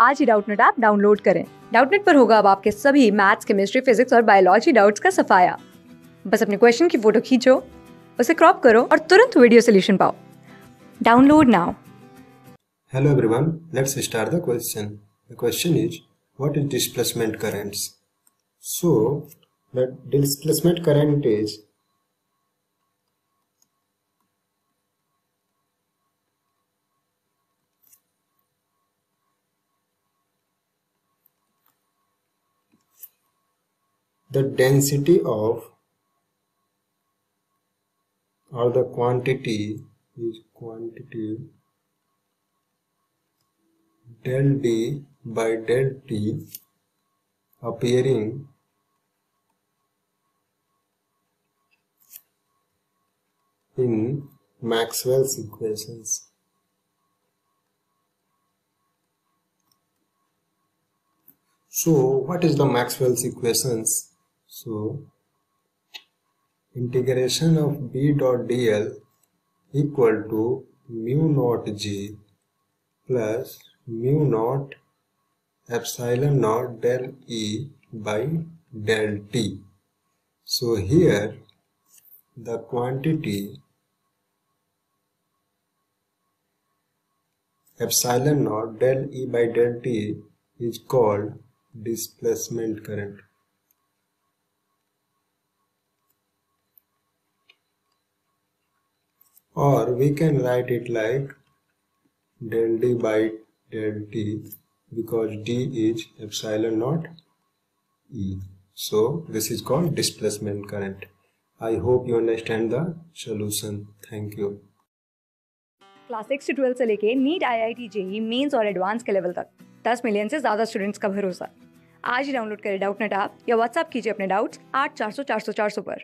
आज ही Doubtnut app download करें डाउटनेट पर होगा अब आपके सभी मैथ्स केमिस्ट्री फिजिक्स और बायोलॉजी डाउट्स का सफाया बस अपने क्वेश्चन की फ़ोटो खींचो उसे क्रॉप करो और तुरंत वीडियो सोल्यूशन पाओ download now Hello everyone, let's start the question. The question is, what is displacement currents? So, the displacement current is the density of or the quantity is quantity del D by del T appearing in Maxwell's equations. So what is the Maxwell's equations? So integration of B dot dl equal to mu naught G plus mu naught epsilon naught del E by del T. So here the quantity epsilon naught del E by del T is called displacement current. Or we can write it like del D by del T because D is epsilon naught E. So this is called displacement current. I hope you understand the solution. Thank you. Class six से twelfth से लेके NEET I I T JEE Mains और advance के level तक दस million से ज़्यादा students का भरोसा आज ही डाउनलोड करें डाउट नेट ऐप या व्हाट्सअप कीजिए अपने डाउट्स आठ चार सौ चार सौ चार सौ पर